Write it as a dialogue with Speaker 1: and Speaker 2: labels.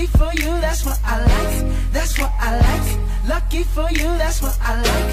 Speaker 1: Lucky for you, that's what I like. That's what I like. Lucky for you, that's what I like.